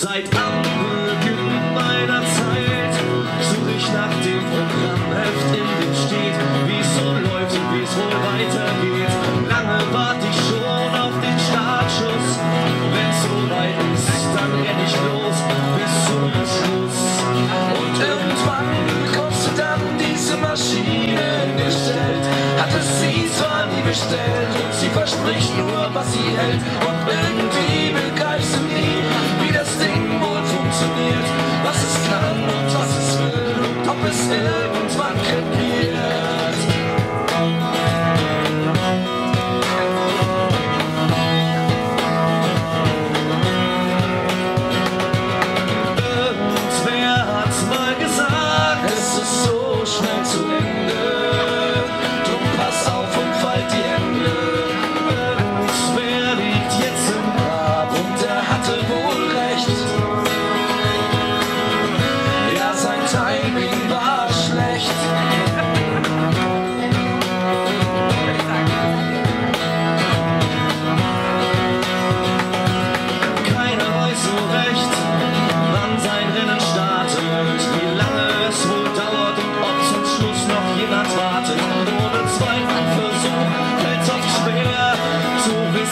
Seit Anbeginn meiner Zeit suche ich nach dem Programmheft, in dem steht, wie es so läuft und wie es wohl weitergeht. Lange warte ich schon auf den Startschuss. Wenn so weit ist, dann renn ich los bis zum Schluss. Und irgendwann kostet dann diese Maschine gestellt. Hat es sie zwar nie bestellt und sie verspricht nur, was sie hält. Und irgendwann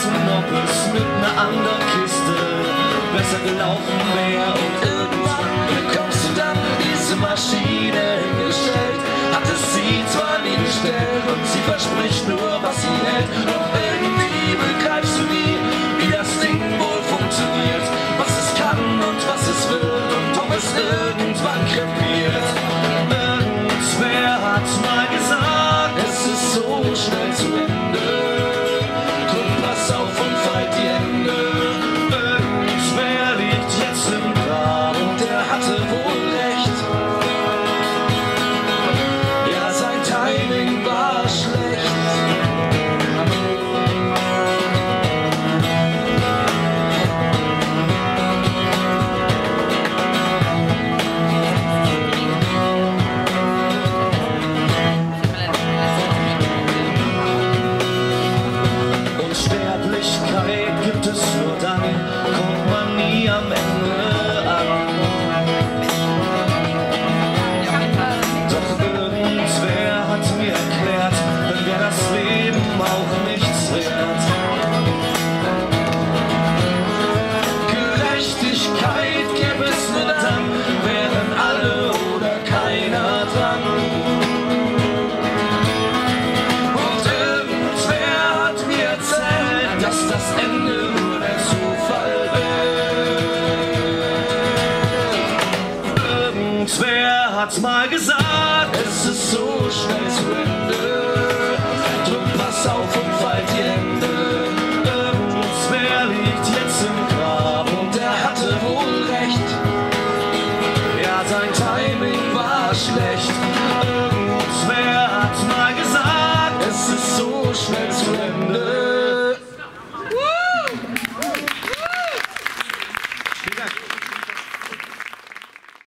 und ob mit einer anderen Kiste besser gelaufen wäre. Und irgendwann bekommst du dann diese Maschine hingestellt. Hattest sie zwar nie bestellt und sie verspricht nur hat's mal gesagt, es ist so schnell.